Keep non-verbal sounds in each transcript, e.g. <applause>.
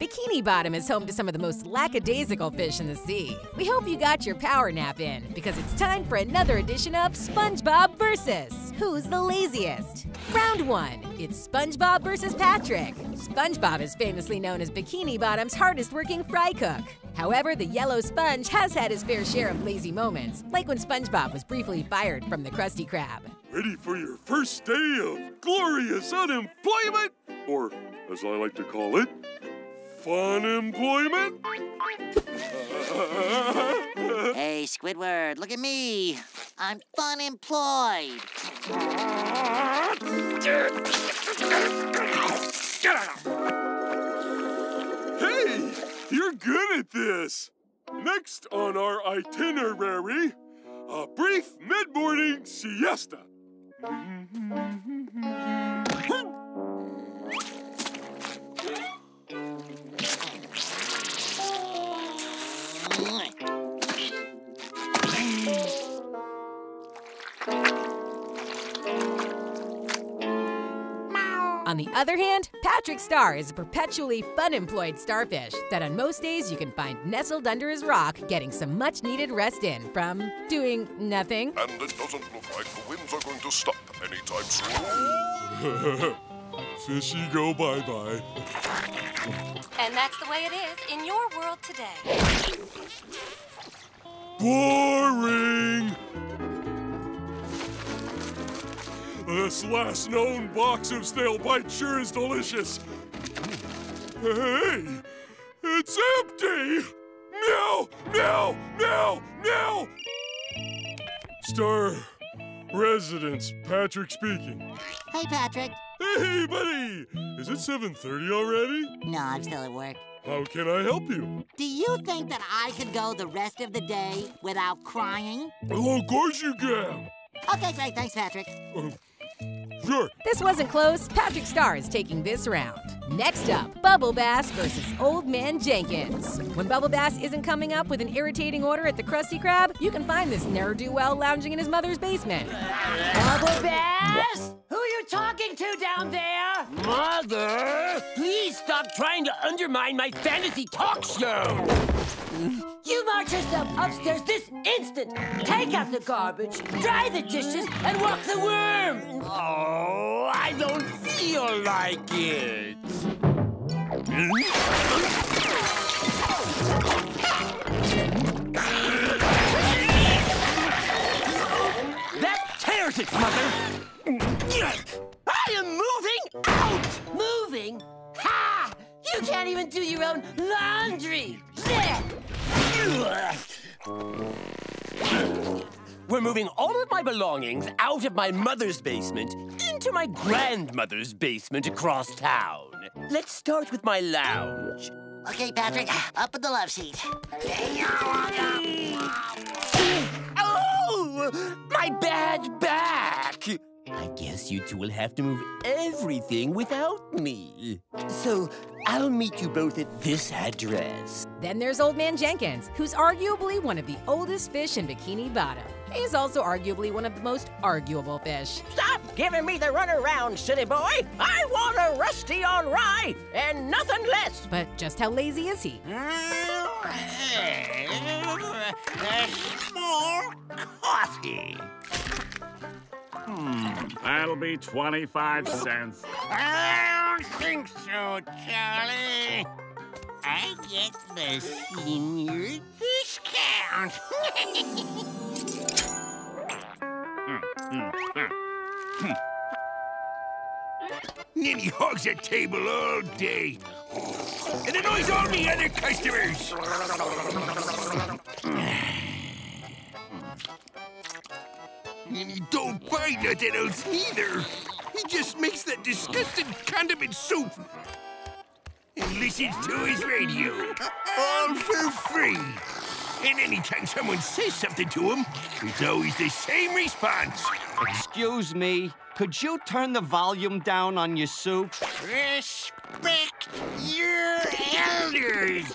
Bikini Bottom is home to some of the most lackadaisical fish in the sea. We hope you got your power nap in because it's time for another edition of SpongeBob versus Who's the Laziest? Round one, it's SpongeBob versus Patrick. SpongeBob is famously known as Bikini Bottom's hardest working fry cook. However, the yellow sponge has had his fair share of lazy moments, like when SpongeBob was briefly fired from the Krusty Krab. Ready for your first day of glorious unemployment? Or, as I like to call it, fun employment? Hey, Squidward, look at me. I'm fun employed. Get out! Hey, you're good at this. Next on our itinerary, a brief mid-morning siesta. The other hand, Patrick Star is a perpetually fun employed starfish that on most days you can find nestled under his rock getting some much needed rest in from doing nothing. And it doesn't look like the winds are going to stop anytime soon. <laughs> Fishy go bye-bye. And that's the way it is in your world today. Boring! This last known box of stale bite sure is delicious. Hey, it's empty! Meow, meow, meow, meow! Star Residence, Patrick speaking. Hey, Patrick. Hey, buddy! Is it 7.30 already? No, I'm still at work. How can I help you? Do you think that I could go the rest of the day without crying? Oh, of course you can! Okay, great. Thanks, Patrick. Uh, sure. This wasn't close. Patrick Star is taking this round. Next up, Bubble Bass versus Old Man Jenkins. When Bubble Bass isn't coming up with an irritating order at the Krusty Krab, you can find this ne'er-do-well lounging in his mother's basement. Bubble Bass? Who are you talking to down there? Mother! Please stop trying to undermine my fantasy talk show! You march yourself upstairs this instant! Take out the garbage, dry the dishes, and walk the worm! Oh, I don't feel like it! That tears it, Mother! I am moving out! Moving? Ha! You can't even do your own laundry! We're moving all of my belongings out of my mother's basement into my grandmother's basement across town. Let's start with my lounge. Okay, Patrick, up in the love seat. Oh! My bad back! I guess you two will have to move everything without me. So I'll meet you both at this address. Then there's Old Man Jenkins, who's arguably one of the oldest fish in Bikini Bottom. He's also arguably one of the most arguable fish. Stop giving me the runaround, silly boy! I want a rusty on rye and nothing less! But just how lazy is he? Mm-hmm. A small coffee. Hmm, that'll be 25 cents. I don't think so, Charlie. I get the senior discount. Then he hogs a table all day. And annoys all the other customers. Don't buy nothing else neither. He just makes that disgusting condiment soup. And listens to his radio. All for free. And anytime someone says something to him, it's always the same response. Excuse me, could you turn the volume down on your soup? Respect your elders.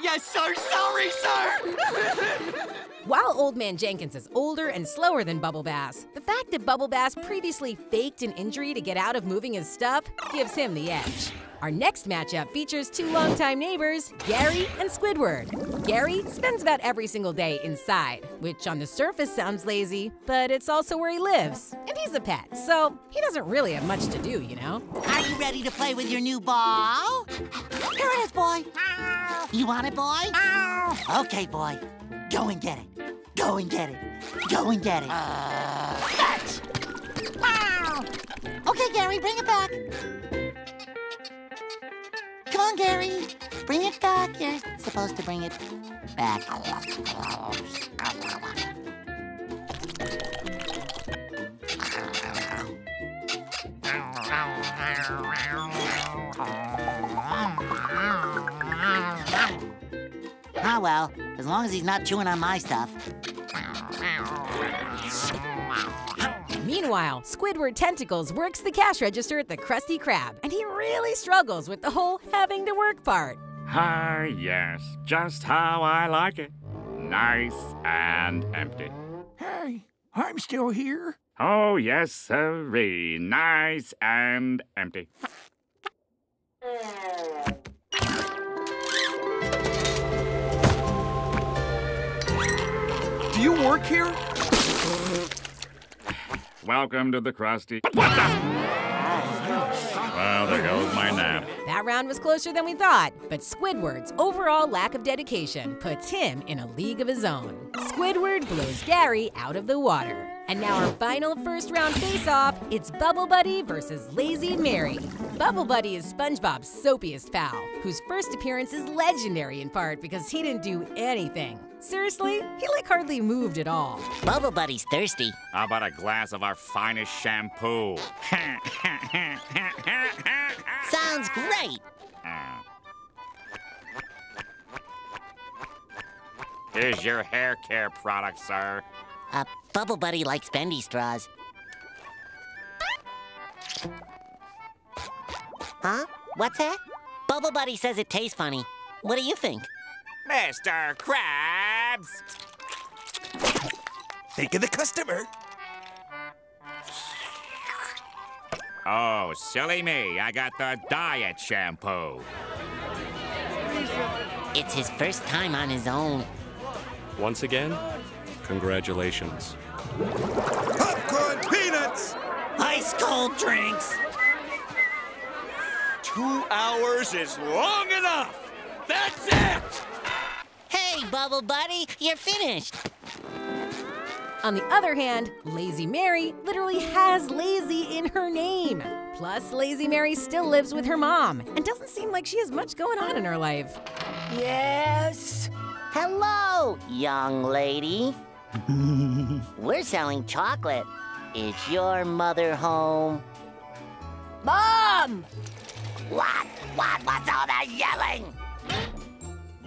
Yes, sir. Sorry, sir. <laughs> While Old Man Jenkins is older and slower than Bubble Bass, the fact that Bubble Bass previously faked an injury to get out of moving his stuff gives him the edge. Our next matchup features two longtime neighbors, Gary and Squidward. Gary spends about every single day inside, which on the surface sounds lazy, but it's also where he lives. And he's a pet, so he doesn't really have much to do, you know? Are you ready to play with your new ball? Here it is, boy. You want it, boy? Okay, boy. Go and get it. Go and get it. Go and get it. Fetch! Wow! Okay, Gary, bring it back. Come on, Gary. Bring it back. You're supposed to bring it back. Ah, well, as long as he's not chewing on my stuff. Meanwhile, Squidward Tentacles works the cash register at the Krusty Krab, and he really struggles with the whole having to work part. Ah, yes, just how I like it. Nice and empty. Hey, I'm still here. Oh, yes, sirree. Nice and empty. Do you work here? Welcome to the Krusty. What the? Well, there goes my nap. That round was closer than we thought, but Squidward's overall lack of dedication puts him in a league of his own. Squidward blows Gary out of the water. And now our final first round face-off, it's Bubble Buddy versus Lazy Mary. Bubble Buddy is SpongeBob's soapiest pal, whose first appearance is legendary in part because he didn't do anything. Seriously, he like hardly moved at all. Bubble Buddy's thirsty. How about a glass of our finest shampoo? <laughs> Sounds great. Here's your hair care product, sir. Uh, Bubble Buddy likes bendy straws. Huh? What's that? Bubble Buddy says it tastes funny. What do you think? Mr. Krabs! Think of the customer. Oh, silly me. I got the diet shampoo. It's his first time on his own. Once again, congratulations. Popcorn peanuts! Ice cold drinks! Two hours is long enough! That's it! Hey, Bubble Buddy, you're finished. On the other hand, Lazy Mary literally has lazy in her name. Plus, Lazy Mary still lives with her mom and doesn't seem like she has much going on in her life. Yes? Hello, young lady. <laughs> We're selling chocolate. Is your mother home? Mom! What? What? What's all that yelling?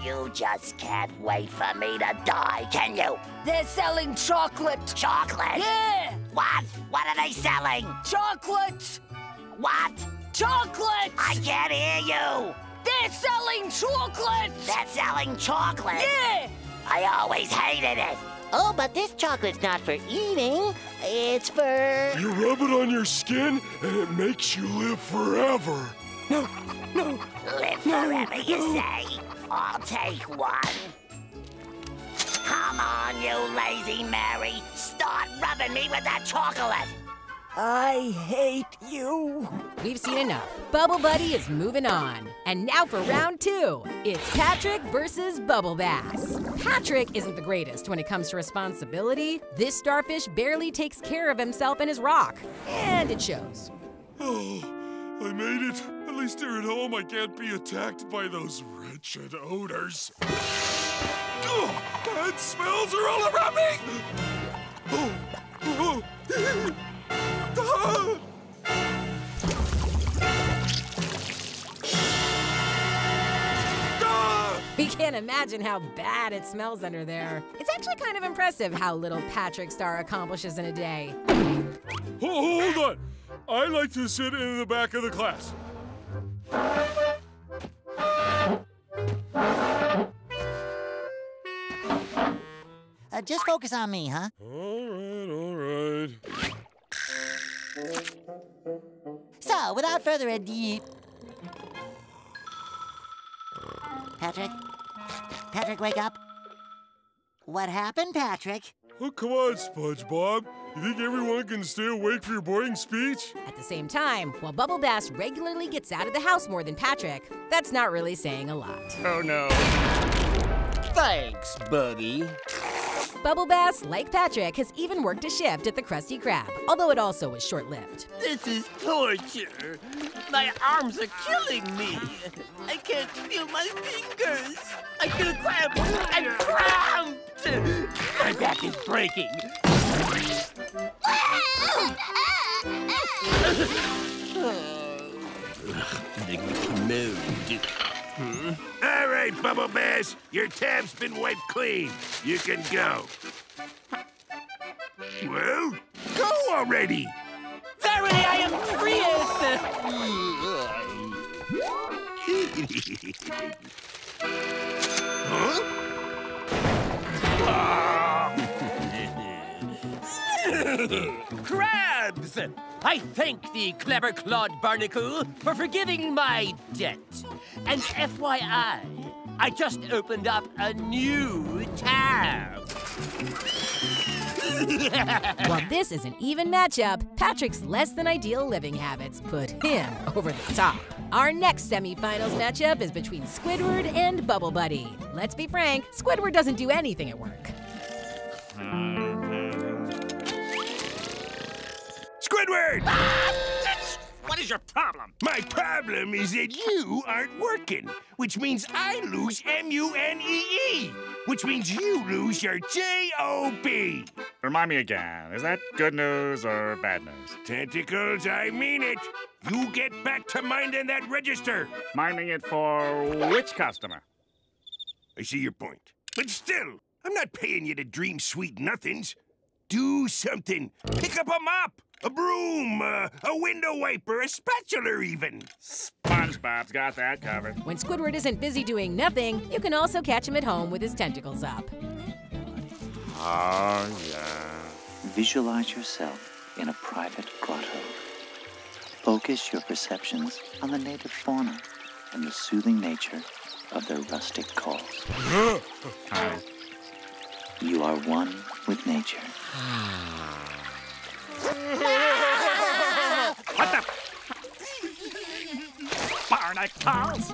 You just can't wait for me to die, can you? They're selling chocolate. Chocolate? Yeah! What? What are they selling? Chocolate! What? Chocolate! I can't hear you. They're selling chocolate! They're selling chocolate. Yeah! I always hated it. Oh, but this chocolate's not for eating. It's for... You rub it on your skin, and it makes you live forever. No, no. Live forever, you say? I'll take one. Come on, you lazy Mary. Start rubbing me with that chocolate. I hate you. We've seen enough. Bubble Buddy is moving on. And now for round two. It's Patrick versus Bubble Bass. Patrick isn't the greatest when it comes to responsibility. This starfish barely takes care of himself and his rock. And it shows. Oh, I made it. At least here at home, I can't be attacked by those wretched odors. Oh, bad smells are all around me. Oh, oh. Ah. Ah. We can't imagine how bad it smells under there. It's actually kind of impressive how little Patrick Star accomplishes in a day. Hold on. I like to sit in the back of the class. Uh, just focus on me, huh? All right, all right. So, without further ado. Patrick? Patrick, wake up. What happened, Patrick? Oh, come on, SpongeBob. You think everyone can stay awake for your boring speech? At the same time, while Bubble Bass regularly gets out of the house more than Patrick, that's not really saying a lot. Oh no. Thanks, buddy. Bubble Bass, like Patrick, has even worked a shift at the Krusty Krab, although it also was short lived. This is torture. My arms are killing me. I can't feel my fingers. I feel cramped. I'm cramped. My back is breaking. <laughs> All right, Bubble Bass, your tab's been wiped clean. You can go. Well, go already. Verily, I am <laughs> huh? Krabs! I thank the clever Claude Barnacle, for forgiving my debt. And FYI, I just opened up a new tab. <laughs> While this is an even matchup, Patrick's less than ideal living habits put him over the top. Our next semifinals matchup is between Squidward and Bubble Buddy. Let's be frank, Squidward doesn't do anything at work. Squidward! Ah! What is your problem? My problem is that you aren't working, which means I lose M-U-N-E-E, which means you lose your J-O-B. Remind me again, is that good news or bad news? Tentacles, I mean it. You get back to minding that register. Minding it for which customer? I see your point. But still, I'm not paying you to dream sweet nothings. Do something. Pick up a mop, a broom, uh, a window wiper, a spatula even. SpongeBob's got that covered. When Squidward isn't busy doing nothing, you can also catch him at home with his tentacles up. Oh, yeah. Visualize yourself in a private grotto. Focus your perceptions on the native fauna and the soothing nature of their rustic calls. <laughs> You are one with nature. What the?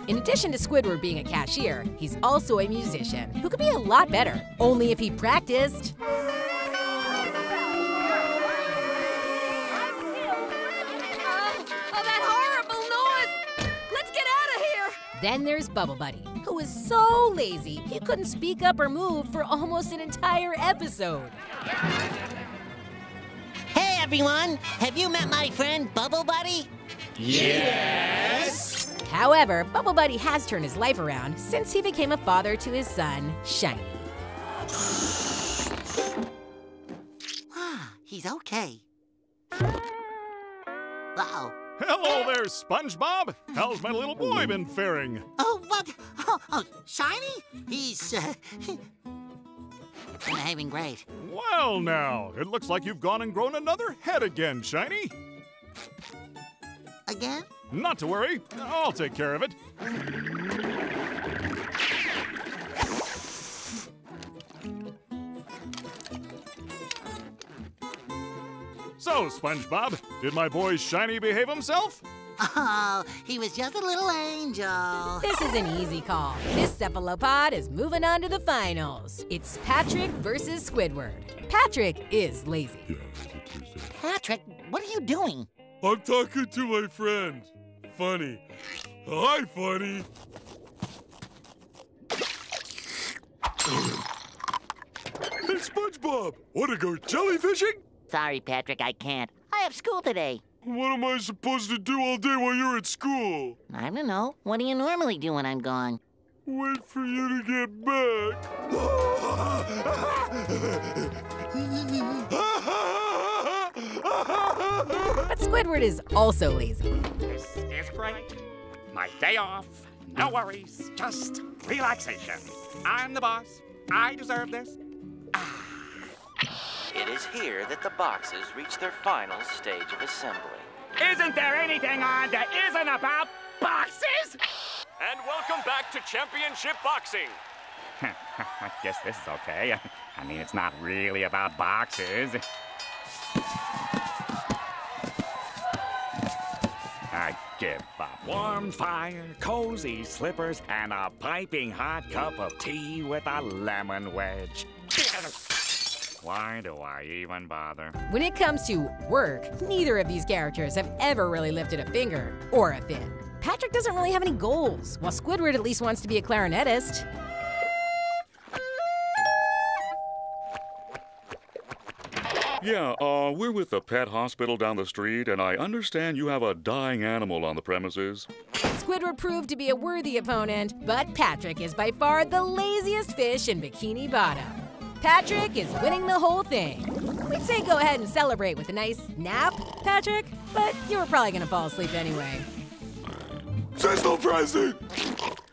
In addition to Squidward being a cashier, he's also a musician who could be a lot better, only if he practiced. Oh that horrible noise! Let's get out of here! Then there's Bubble Buddy, who is so lazy he couldn't speak up or move for almost an entire episode. Hey everyone, have you met my friend Bubble Buddy? Yes. However, Bubble Buddy has turned his life around since he became a father to his son, Shiny. Ah, he's okay. Uh-oh. Hello there, SpongeBob. How's my little boy been faring? Oh, what? Oh, oh Shiny? He's, uh, <laughs> behaving great. Well, now, it looks like you've gone and grown another head again, Shiny. Again? Not to worry. I'll take care of it. So, SpongeBob, did my boy Shiny behave himself? Oh, he was just a little angel. This is an easy call. This cephalopod is moving on to the finals. It's Patrick versus Squidward. Patrick is lazy. Patrick, what are you doing? I'm talking to my friend. Funny. Hi, Funny. hey, SpongeBob, wanna go jellyfishing? Sorry, Patrick, I can't. I have school today. What am I supposed to do all day while you're at school? I don't know. What do you normally do when I'm gone? Wait for you to get back. But Squidward is also lazy. This is great. My day off. No worries. Just relaxation. I'm the boss. I deserve this. Ah. It is here that the boxes reach their final stage of assembly. Isn't there anything on that isn't about boxes? And welcome back to Championship Boxing. <laughs> I guess this is okay. <laughs> I mean, it's not really about boxes. I give up. Warm fire, cozy slippers, and a piping hot cup of tea with a lemon wedge. <laughs> Why do I even bother? When it comes to work, neither of these characters have ever really lifted a finger or a fin. Patrick doesn't really have any goals, while Squidward at least wants to be a clarinetist. Yeah, uh, we're with the pet hospital down the street, and I understand you have a dying animal on the premises. Squidward proved to be a worthy opponent, but Patrick is by far the laziest fish in Bikini Bottom. Patrick is winning the whole thing. We'd say go ahead and celebrate with a nice nap, Patrick, but you were probably gonna fall asleep anyway. Sizzle present!